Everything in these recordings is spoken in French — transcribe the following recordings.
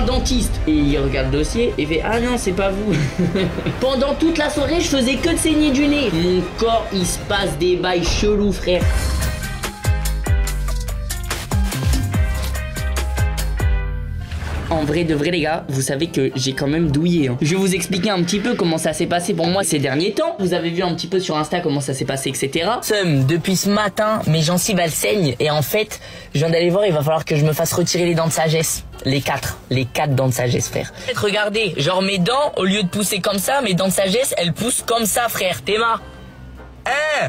dentiste. Et il regarde le dossier et fait Ah non, c'est pas vous. Pendant toute la soirée, je faisais que de saigner du nez. Mon corps, il se passe des bails chelous, frère. En vrai de vrai les gars, vous savez que j'ai quand même douillé. hein. Je vais vous expliquer un petit peu comment ça s'est passé pour moi ces derniers temps. Vous avez vu un petit peu sur Insta comment ça s'est passé, etc. Seum, depuis ce matin, mes gencives elles saignent et en fait, je viens d'aller voir, il va falloir que je me fasse retirer les dents de sagesse. Les quatre, les quatre dents de sagesse, frère. Regardez, genre mes dents, au lieu de pousser comme ça, mes dents de sagesse, elles poussent comme ça, frère. Théma. Hein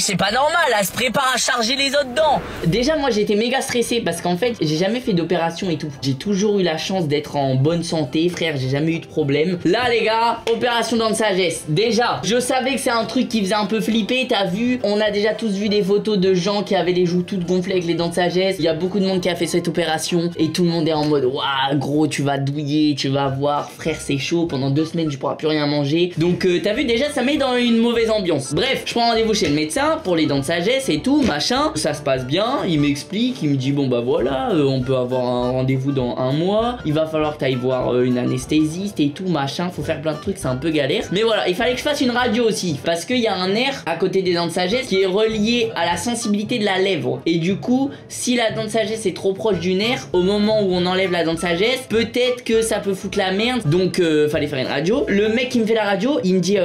C'est pas normal, elle se prépare à charger les autres dents. Déjà moi j'étais méga stressé parce qu'en fait j'ai jamais fait d'opération et tout. J'ai toujours eu la chance d'être en bonne santé frère, j'ai jamais eu de problème. Là les gars, opération dents de sagesse. Déjà, je savais que c'est un truc qui faisait un peu flipper, t'as vu? On a déjà tous vu des photos de gens qui avaient les joues toutes gonflées avec les dents de sagesse. Il y a beaucoup de monde qui a fait cette opération et tout le monde est en mode waouh gros tu vas douiller, tu vas voir frère c'est chaud, pendant deux semaines tu pourras plus rien manger. Donc euh, t'as vu déjà ça met dans une mauvaise ambiance. Bref, je prends rendez-vous chez le médecin pour les dents de sagesse et tout, machin. Ça se passe bien, il m'explique, il me dit bon bah voilà, euh, on peut avoir un rendez-vous dans un mois, il va falloir que t'ailles voir euh, une anesthésiste et tout, machin, faut faire plein de trucs, c'est un peu galère. Mais voilà, il fallait que je fasse une radio aussi, parce qu'il y a un nerf à côté des dents de sagesse qui est relié à la sensibilité de la lèvre. Et du coup, si la dent de sagesse est trop proche du nerf, au moment où on enlève la dent de sagesse, peut-être que ça peut foutre la merde, donc euh, fallait faire une radio. Le mec qui me fait la radio, il me dit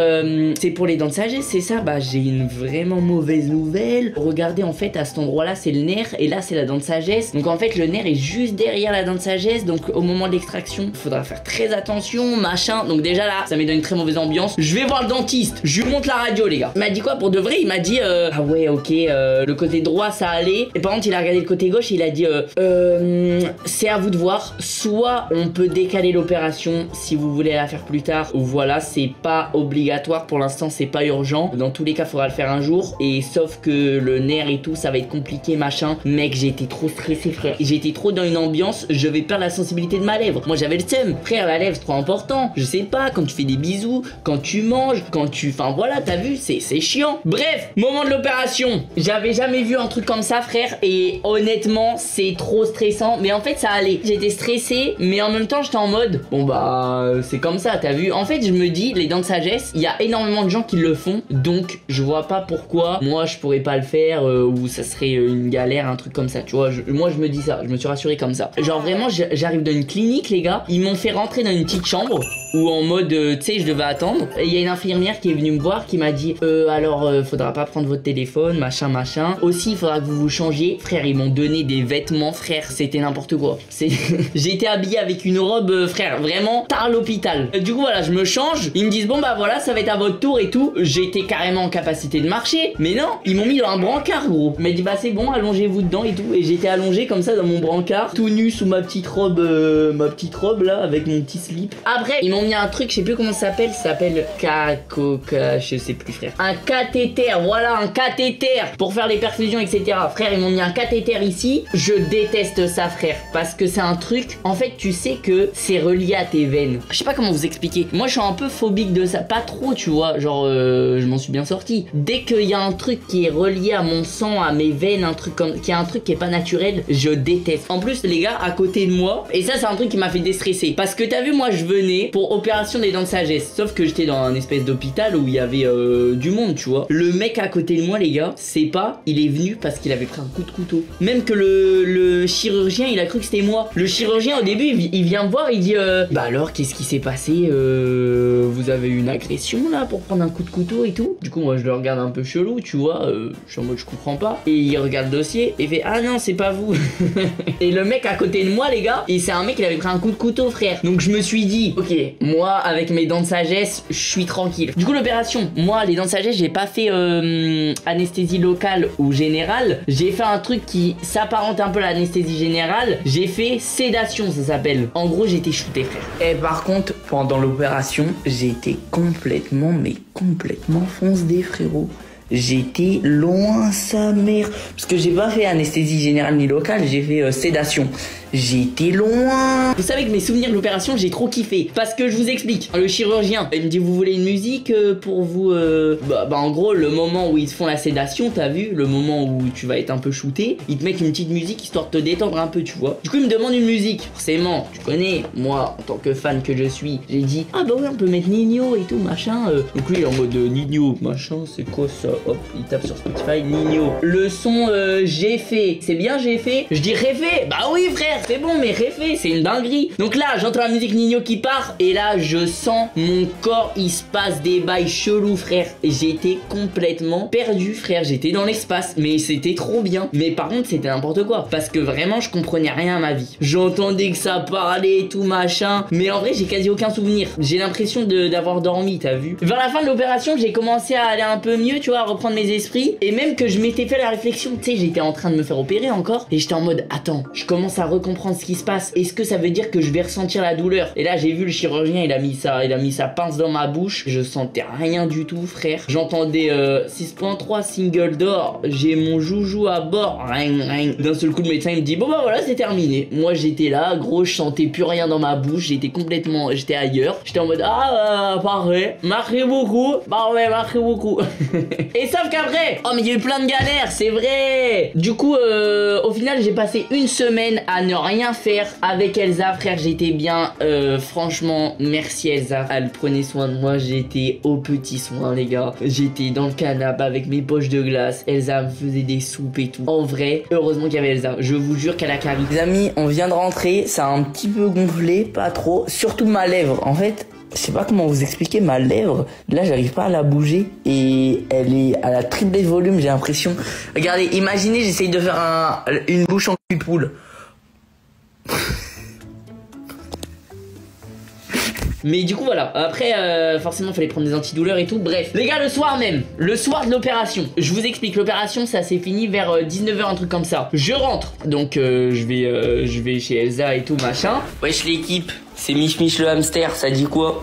c'est pour les dents de sagesse, c'est ça? Bah j'ai une vraiment mauvaise nouvelle. Regardez en fait à cet endroit-là c'est le nerf et là c'est la dent de sagesse. Donc en fait le nerf est juste derrière la dent de sagesse. Donc au moment de l'extraction, il faudra faire très attention, machin. Donc déjà là, ça met dans une très mauvaise ambiance. Je vais voir le dentiste. Je lui montre la radio les gars. Il m'a dit quoi pour de vrai? Il m'a dit euh, ah ouais ok euh, le côté droit ça allait. Et par contre il a regardé le côté gauche et il a dit euh, Euh, c'est à vous de voir. Soit on peut décaler l'opération si vous voulez la faire plus tard. Voilà c'est pas obligatoire pour l'instant c'est pas urgent. Dans tous les cas faudra le faire un jour. Et sauf que le nerf et tout ça va être compliqué machin. Mec j'ai été trop stressé frère. J'étais trop dans une ambiance. Je vais perdre la sensibilité de ma lèvre. Moi j'avais le seum. Frère la lèvre c'est trop important. Je sais pas quand tu fais des bisous, quand tu manges, quand tu, enfin voilà t'as vu c'est c'est chiant. Bref moment de l'opération. J'avais jamais vu un truc comme ça frère. Et honnêtement c'est trop stressant. Mais en fait ça allait. J'étais stressé mais en même temps j'étais en mode bon bah c'est comme ça t'as vu. En fait je me dis les dents de sagesse il y a énormément de gens qui le font. Donc je vois pas pourquoi moi je pourrais pas le faire euh, ou ça serait euh, une galère un truc comme ça tu vois. Je- moi je me dis ça. Je me suis rassuré comme ça. Genre vraiment j'- j'arrive dans une clinique les gars. Ils m'ont fait rentrer dans une petite chambre où en mode euh, tu sais je devais attendre. Et il y a une infirmière qui est venue me voir qui m'a dit euh, alors faudra pas prendre votre téléphone machin machin. Aussi il faudra que vous vous changiez. Frère ils m'ont donné des vêtements frère c'était n'importe quoi. Été habillé avec une robe frère vraiment tard l'hôpital. Du coup voilà je me change. Ils me disent bon bah voilà ça va être à votre tour et tout. J'étais carrément en capacité de marcher. Mais non ils m'ont mis dans un brancard gros. Ils m'ont dit bah c'est bon allongez-vous dedans et tout. Et j'étais allongé comme ça dans mon brancard tout nu sous ma petite robe euh, ma petite robe là avec mon petit slip. Après ils m'ont mis un truc je sais plus comment ça s'appelle. Ça s'appelle cacoca je sais plus frère. Un cathéter voilà un cathéter pour faire les perfusions etc. Frère ils m'ont mis un cathéter ici. Je déteste ça frère parce que c'est un truc en fait tu sais que c'est relié à tes veines. Je sais pas comment vous expliquer. Moi je suis un peu phobique de ça. Pas trop tu vois. Genre euh, je m'en suis bien sorti. Dès qu'il y a un truc qui est relié à mon sang, à mes veines, un truc comme, qui a un truc qui est pas naturel, je déteste. En plus les gars à côté de moi, et ça c'est un truc qui m'a fait déstresser. Parce que t'as vu moi je venais pour opération des dents de sagesse. Sauf que j'étais dans un espèce d'hôpital où il y avait euh, du monde tu vois. Le mec à côté de moi les gars, c'est pas, il est venu parce qu'il avait pris un coup de couteau. Même que le, chirurgien il a cru que c'était moi. Le chirurgien au début il vient me voir, il dit euh, bah alors qu'est-ce qui s'est passé Euh, Vous avez eu une agression là pour prendre un coup de couteau et tout? Du coup moi je le regarde un peu chelou tu vois. euh, je suis en mode je comprends pas. Et il regarde le dossier et fait ah non c'est pas vous. et le mec à côté de moi les gars, et c'est un mec il avait pris un coup de couteau frère. Donc je me suis dit ok moi avec mes dents de sagesse je suis tranquille. Du coup l'opération, moi les dents de sagesse j'ai pas fait euh, anesthésie locale ou générale. J'ai fait un truc qui s'apparente un peu à l'anesthésie générale. J'ai fait sédation ça s'appelle. En gros été shooté frère. Et par contre pendant l'opération j'ai été complètement mais complètement fonce des frérots. J'étais loin sa mère parce que j'ai pas fait anesthésie générale ni locale, j'ai fait euh, sédation. j'étais loin. Vous savez que mes souvenirs de l'opération, j'ai trop kiffé. Parce que je vous explique. Le chirurgien, il me dit Vous voulez une musique euh, pour vous. euh, Bah, bah, en gros, le moment où ils te font la sédation, t'as vu Le moment où tu vas être un peu shooté, ils te mettent une petite musique histoire de te détendre un peu, tu vois. Du coup, il me demande une musique. Forcément, tu connais, moi, en tant que fan que je suis, j'ai dit Ah, bah ouais, on peut mettre Nino et tout, machin. Donc, lui, il est en mode Nino, machin, c'est quoi ça? Hop, il tape sur Spotify, Nino. Le son, euh, j'ai fait. C'est bien, j'ai fait Je dis réfé Bah oui, frère, c'est bon, mais réfé, c'est une dinguerie. Donc là, j'entends la musique Nino qui part, et là, je sens mon corps, il se passe des bails chelous, frère. J'étais complètement perdu, frère. J'étais dans l'espace, mais c'était trop bien. Mais par contre, c'était n'importe quoi. Parce que vraiment, je comprenais rien à ma vie. J'entendais que ça parlait tout, machin. Mais en vrai, j'ai quasi aucun souvenir. J'ai l'impression d'avoir dormi, t'as vu Vers la fin de l'opération, j'ai commencé à aller un peu mieux, tu vois, reprendre mes esprits. Et même que je m'étais fait la réflexion, tu sais, j'étais en train de me faire opérer encore. Et j'étais en mode, attends, je commence à recomprendre ce qui se passe. Est-ce que ça veut dire que je vais ressentir la douleur? Et là, j'ai vu le chirurgien, il a mis ça, il a mis sa pince dans ma bouche. Je sentais rien du tout, frère. J'entendais euh, 6.3 single d'or. J'ai mon joujou à bord. D'un seul coup, le médecin il me dit bon bah voilà, c'est terminé. Moi, j'étais là, gros, je sentais plus rien dans ma bouche. J'étais complètement, j'étais ailleurs. J'étais en mode ah euh, parfait. Merci beaucoup. Bah ouais, merci beaucoup. Et sauf qu'après, oh mais il y a eu plein de galères, c'est vrai. Du coup, euh, au final, j'ai passé une semaine à ne rien faire avec Elsa, frère. J'étais bien. Euh, franchement, merci Elsa. Elle prenait soin de moi. J'étais au petit soin, les gars. J'étais dans le canapé avec mes poches de glace. Elsa me faisait des soupes et tout. En vrai, heureusement qu'il y avait Elsa. Je vous jure qu'elle a carré. Les amis, on vient de rentrer. Ça a un petit peu gonflé, pas trop. Surtout ma lèvre. En fait, je sais pas comment vous expliquer ma lèvre. Là, j'arrive pas à la bouger et elle est à la triplé de volume, j'ai l'impression. Regardez, imaginez, j'essaye de faire un, une bouche en cul poule. Mais du coup voilà, après euh, forcément fallait prendre des antidouleurs et tout, bref. Les gars le soir même, le soir de l'opération, je vous explique, l'opération ça s'est fini vers 19h un truc comme ça. Je rentre, donc euh, je vais euh, je vais chez Elsa et tout machin. Wesh l'équipe, c'est Mich Mich le hamster, ça dit quoi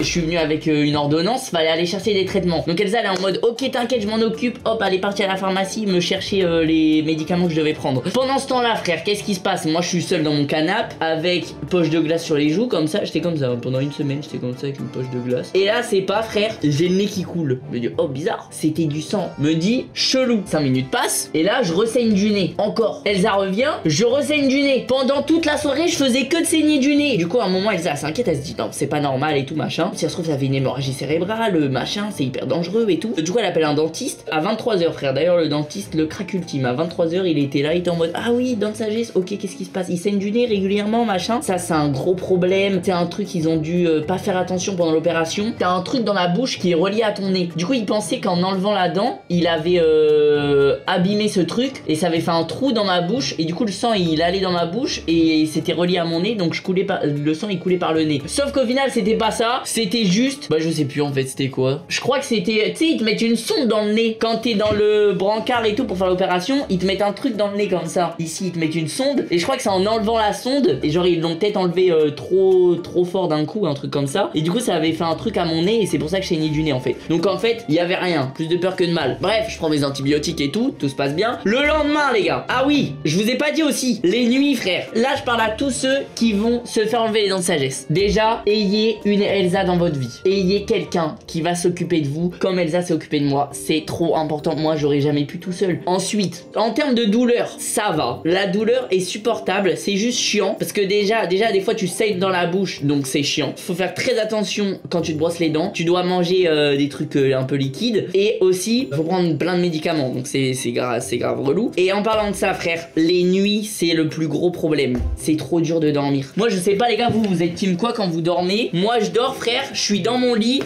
Je suis venu avec euh, une ordonnance, fallait aller chercher des traitements. Donc Elsa elle est en mode ok t'inquiète je m'en occupe, hop elle est partie à la pharmacie me chercher euh, les médicaments que je devais prendre. Pendant ce temps là frère, qu'est-ce qui se passe? Moi je suis seul dans mon canapé avec poche de glace sur les joues comme ça, j'étais comme ça pendant une semaine, j'étais comme ça avec une poche de glace. Et là c'est pas frère, j'ai le nez qui coule. Je me dis oh bizarre, c'était du sang. Me dit chelou. 5 minutes passent et là je ressaigne du nez. Encore. Elsa revient, je ressaigne du nez. Pendant toute la soirée je faisais que de saigner du nez. Du coup à Elsa s'inquiète, elle se dit non c'est pas normal et tout machin. Si ça se trouve ça fait une hémorragie cérébrale, machin, c'est hyper dangereux et tout. Du coup elle appelle un dentiste à 23h frère. D'ailleurs le dentiste le crack ultime. À 23h il était là, il était en mode ah oui dent de sagesse, ok qu'est-ce qui se passe? Il saigne du nez régulièrement machin. Ça c'est un gros problème. C'est un truc ils ont dû euh, pas faire attention pendant l'opération. T'as un truc dans la bouche qui est relié à ton nez. Du coup il pensait qu'en enlevant la dent, il avait euh, abîmé ce truc et ça avait fait un trou dans ma bouche et du coup le sang il allait dans ma bouche et c'était relié à mon nez donc je coulais pas le sang il coulait par le nez. Sauf qu'au final c'était pas ça, c'était juste bah je sais plus en fait c'était quoi. Je crois que c'était tu sais ils te mettent une sonde dans le nez quand t'es dans le brancard et tout pour faire l'opération, ils te mettent un truc dans le nez comme ça. Ici ils te mettent une sonde et je crois que c'est en enlevant la sonde et genre ils l'ont peut-être enlevé euh, trop trop fort d'un coup un truc comme ça et du coup ça avait fait un truc à mon nez et c'est pour ça que je saignais du nez en fait. Donc en fait il y avait rien, plus de peur que de mal. Bref je prends mes antibiotiques et tout, tout se passe bien. Le lendemain les gars, ah oui je vous ai pas dit aussi les nuits frère. Là je parle à tous ceux qui vont se faire enlever dents de sagesse. Déjà ayez une Elsa dans votre vie. Ayez quelqu'un qui va s'occuper de vous comme Elsa s'est occupée de moi. C'est trop important. Moi, j'aurais jamais pu tout seul. Ensuite, en termes de douleur, ça va. La douleur est supportable. C'est juste chiant parce que déjà, déjà des fois tu saignes dans la bouche, donc c'est chiant. Faut faire très attention quand tu te brosses les dents. Tu dois manger euh, des trucs euh, un peu liquides et aussi faut prendre plein de médicaments. Donc c'est grave, c'est grave relou. Et en parlant de ça, frère, les nuits c'est le plus gros problème. C'est trop dur de dormir. Moi, je sais pas les gars, vous vous êtes team quoi quand vous dormez Moi, je dors, frère. Je suis dans mon lit.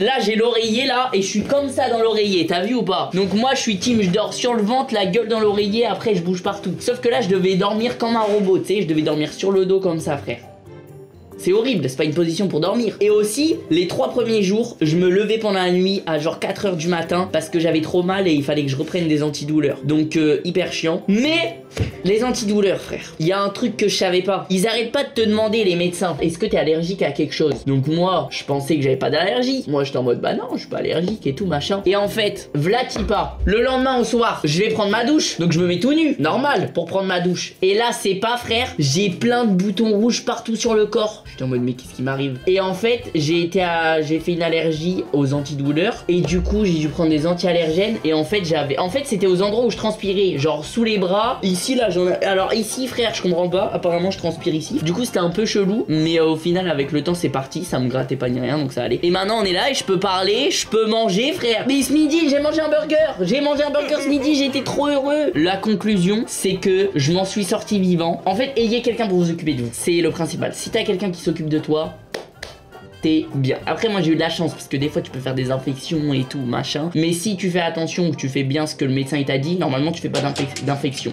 Là, j'ai l'oreiller là et je suis comme ça dans l'oreiller. T'as vu ou pas Donc moi, je suis team. Je dors sur le ventre, la gueule dans l'oreiller. Après, je bouge partout. Sauf que là, je devais dormir comme un robot. Tu sais, je devais dormir sur le dos comme ça, frère. C'est horrible, c'est pas une position pour dormir. Et aussi, les trois premiers jours, je me levais pendant la nuit à genre 4h du matin parce que j'avais trop mal et il fallait que je reprenne des antidouleurs. Donc euh, hyper chiant. Mais les antidouleurs, frère. Il y a un truc que je savais pas. Ils arrêtent pas de te demander, les médecins, est-ce que t'es allergique à quelque chose? Donc moi, je pensais que j'avais pas d'allergie. Moi, j'étais en mode, bah non, je suis pas allergique et tout, machin. Et en fait, pas. Le lendemain au soir, je vais prendre ma douche. Donc je me mets tout nu, normal, pour prendre ma douche. Et là, c'est pas, frère, j'ai plein de boutons rouges partout sur le corps. J'étais en mode, mais qu'est-ce qui m'arrive? Et en fait, j'ai été à... J'ai fait une allergie aux antidouleurs. Et du coup, j'ai dû prendre des anti-allergènes. Et en fait, j'avais... En fait, c'était aux endroits où je transpirais. Genre sous les bras. Ici, là, Alors ici, frère, je comprends pas. Apparemment, je transpire ici. Du coup, c'était un peu chelou. Mais euh, au final, avec le temps, c'est parti. Ça me grattait pas ni rien, donc ça allait. Et maintenant, on est là et je peux parler, je peux manger, frère. Mais ce midi, j'ai mangé un burger. J'ai mangé un burger ce midi, j'étais trop heureux. La conclusion, c'est que je m'en suis sorti vivant. En fait, ayez quelqu'un pour vous occuper de vous. C'est le principal. Si t'as quelqu'un qui s'occupe de toi, t'es bien. Après moi j'ai eu de la chance parce que des fois tu peux faire des infections et tout machin. Mais si tu fais attention, que tu fais bien ce que le médecin t'a dit, normalement tu fais pas d'infection.